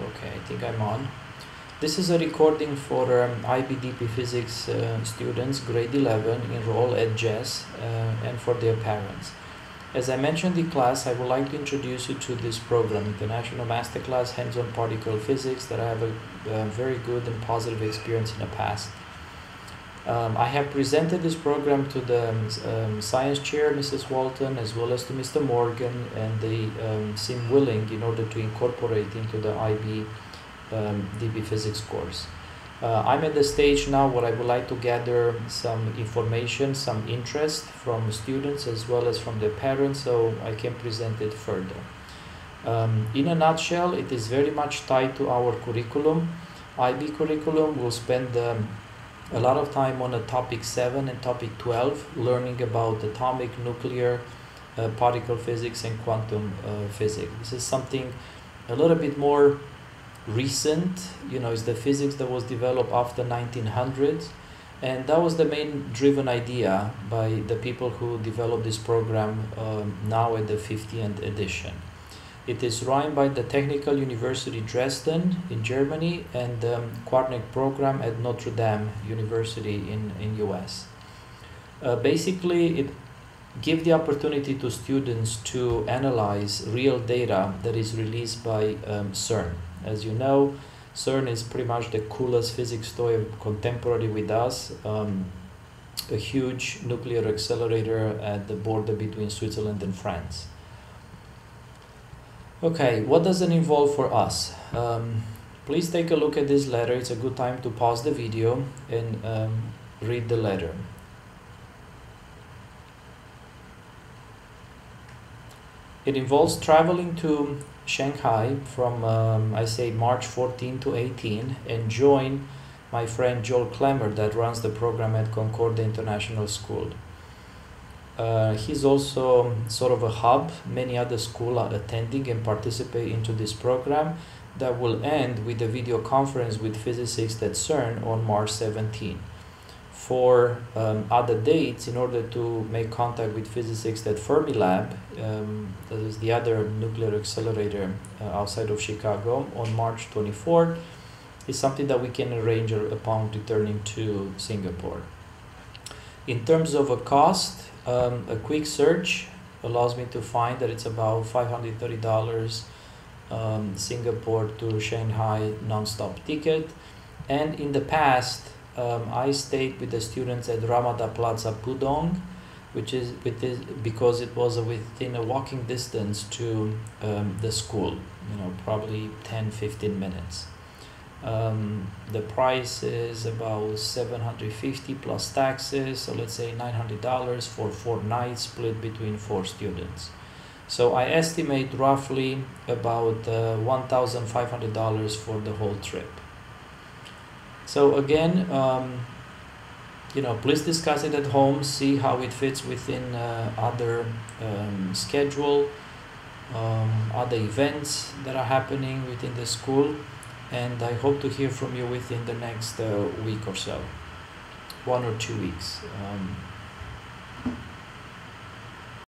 Okay, I think I'm on. This is a recording for um, IBDP Physics uh, students, grade 11, enroll at GESS, uh, and for their parents. As I mentioned in class, I would like to introduce you to this program, International Masterclass Hands-on Particle Physics, that I have a, a very good and positive experience in the past. Um, I have presented this program to the um, science chair, Mrs. Walton, as well as to Mr. Morgan, and they um, seem willing in order to incorporate into the IB um, DP physics course. Uh, I'm at the stage now where I would like to gather some information, some interest from students as well as from their parents so I can present it further. Um, in a nutshell, it is very much tied to our curriculum. IB curriculum will spend um, a lot of time on a topic 7 and topic 12 learning about atomic nuclear uh, particle physics and quantum uh, physics. This is something a little bit more recent you know it's the physics that was developed after 1900s and that was the main driven idea by the people who developed this program um, now at the 50th edition it is run by the Technical University Dresden in Germany and the QuarkNet program at Notre Dame University in, in US. Uh, basically, it gives the opportunity to students to analyze real data that is released by um, CERN. As you know, CERN is pretty much the coolest physics toy contemporary with us. Um, a huge nuclear accelerator at the border between Switzerland and France. Okay, what does it involve for us? Um, please take a look at this letter. It's a good time to pause the video and um, read the letter. It involves traveling to Shanghai from, um, I say, March 14 to 18 and join my friend Joel Klemmer that runs the program at Concordia International School. Uh, he's also sort of a hub. Many other schools are attending and participate into this program that will end with a video conference with physicists at CERN on March 17. For um, other dates, in order to make contact with physicists at Fermilab, um, that is the other nuclear accelerator uh, outside of Chicago, on March 24th, is something that we can arrange upon returning to Singapore. In terms of a cost, um, a quick search allows me to find that it's about $530 um, Singapore to Shanghai non-stop ticket. And in the past, um, I stayed with the students at Ramada Plaza Pudong, which is, with this, because it was within a walking distance to um, the school, you know, probably 10, 15 minutes. Um, the price is about 750 plus taxes, so let's say $900 for four nights split between four students. So I estimate roughly about uh, $1,500 for the whole trip. So again, um, you know, please discuss it at home, see how it fits within uh, other um, schedule, um, other events that are happening within the school and I hope to hear from you within the next uh, week or so, one or two weeks. Um,